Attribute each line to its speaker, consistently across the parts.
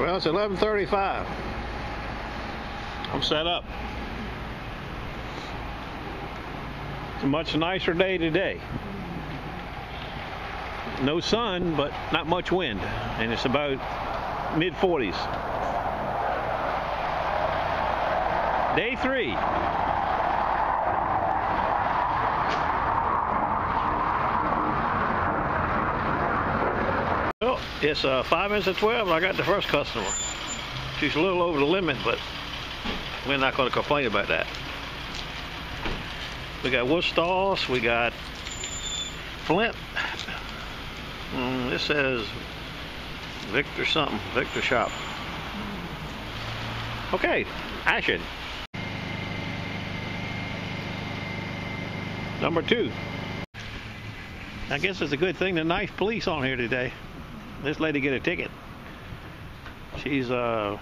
Speaker 1: Well, it's 11:35. I'm set up. It's a much nicer day today. No sun, but not much wind, and it's about mid 40s. Day three. It's uh, five minutes to 12 and I got the first customer. She's a little over the limit, but we're not going to complain about that. We got Wusthof, we got Flint. Mm, this says Victor something, Victor Shop. Okay, action. Number two. I guess it's a good thing the nice police on here today. This lady get a ticket. She's uh,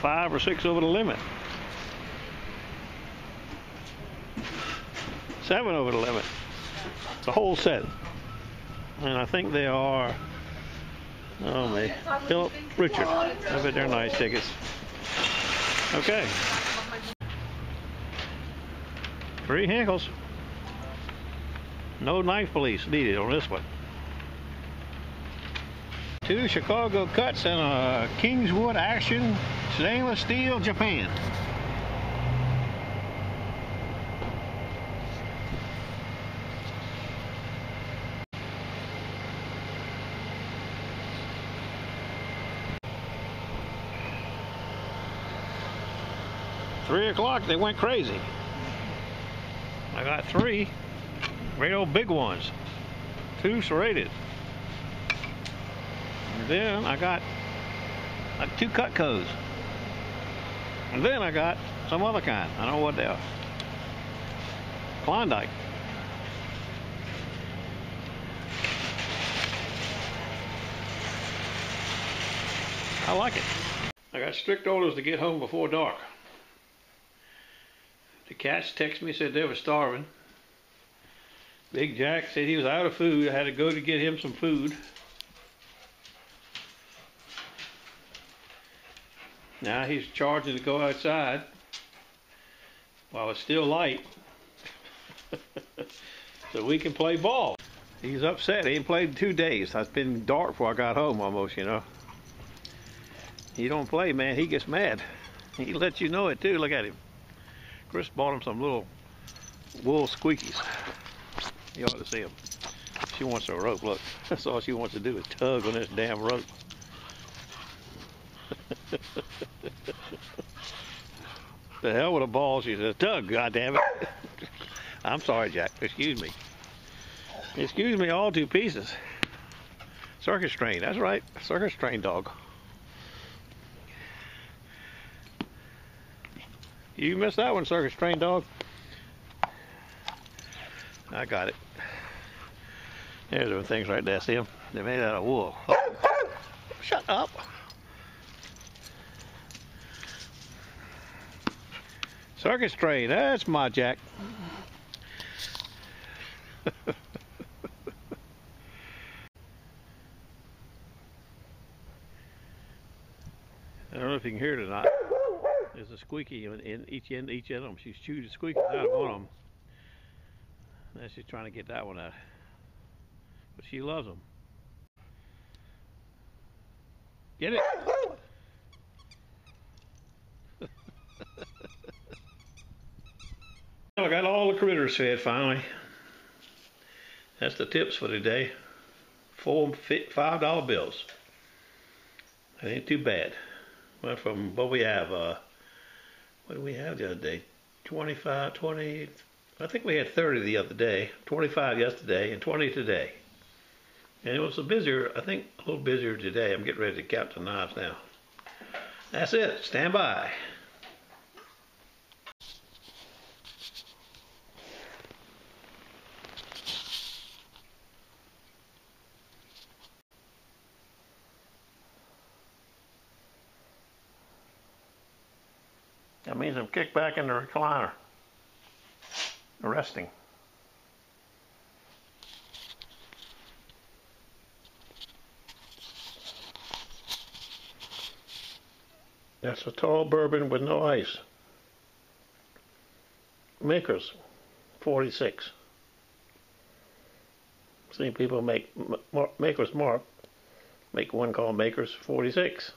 Speaker 1: five or six over the limit. Seven over the limit. A whole set. And I think they are, oh me, Philippe Richard. I bet they're nice tickets. Okay. Three Henckels. No knife police needed on this one. Two Chicago cuts and a Kingswood Action stainless steel Japan. Three o'clock, they went crazy. I got three great old big ones, two serrated. And then I got like two Cutcos. And then I got some other kind. I don't know what else. Klondike. I like it. I got strict orders to get home before dark. The cats texted me said they were starving. Big Jack said he was out of food. I had to go to get him some food. Now he's charging to go outside while it's still light so we can play ball. He's upset. He ain't played two days. It's been dark before I got home almost, you know. He don't play, man. He gets mad. He lets you know it too. Look at him. Chris bought him some little wool squeakies. You ought to see him. She wants a rope. Look, that's all she wants to do is tug on this damn rope. the hell with a ball, she says, tug, goddamn it. I'm sorry, Jack. Excuse me. Excuse me, all two pieces. Circus train, that's right. Circus train dog. You missed that one, circus train dog. I got it. There's the things right there. See them? They're made out of wool. Oh. Shut up. Circus train. That's my jack. I don't know if you can hear it or not. There's a squeaky in, in each end, each end of them. She's chewed the squeaky out of one of them. Now she's trying to get that one out. But she loves them. Get it? I got all the critters fed finally. That's the tips for today. Four five dollar bills. That ain't too bad. Went from what we have, uh, what did we have the other day? 25, 20, I think we had 30 the other day, 25 yesterday, and 20 today. And it was a busier, I think a little busier today. I'm getting ready to count the knives now. That's it. Stand by. That means I'm kicked back in the recliner resting. That's a tall bourbon with no ice. Makers, 46. Seen people make Maker's Mark, make one called Maker's 46.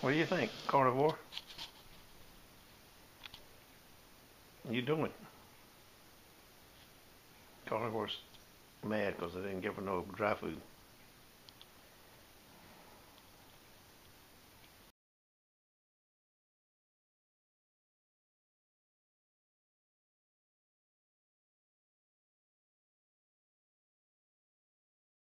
Speaker 1: What do you think, carnivore? You doing? Carnivore's mad because they didn't give her no dry food.